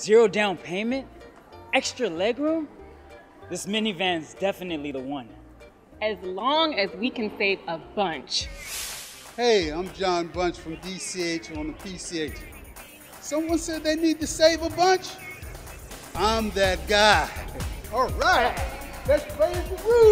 Zero down payment? Extra legroom? This minivan's definitely the one. As long as we can save a bunch. Hey, I'm John Bunch from DCH on the PCH. Someone said they need to save a bunch? I'm that guy. All right, let's raise the roof.